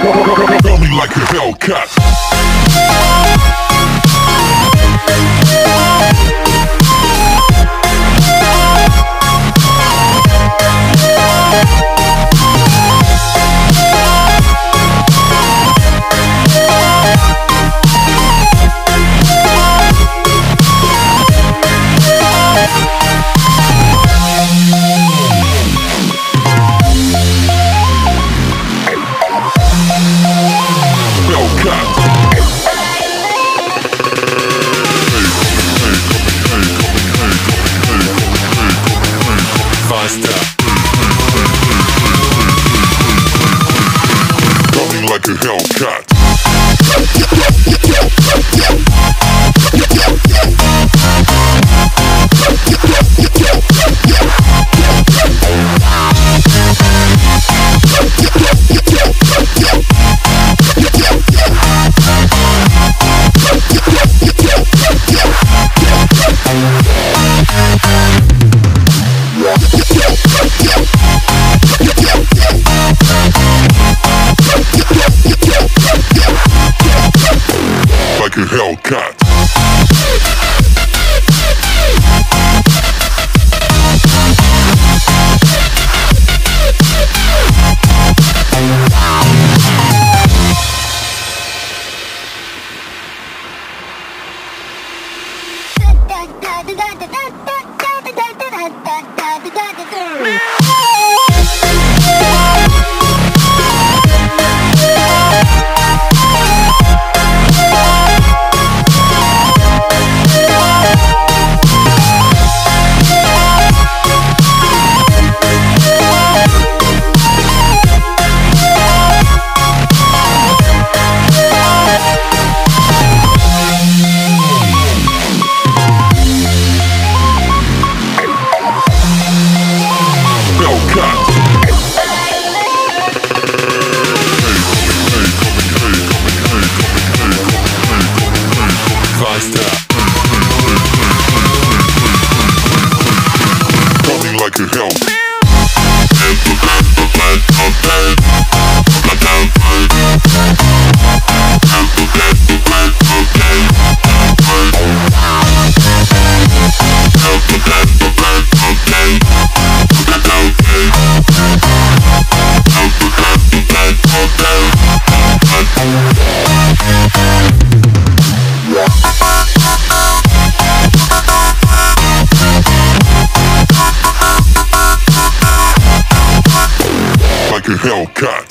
Dummy like a Hellcat. A Hellcat. Hellcat. Hellcat.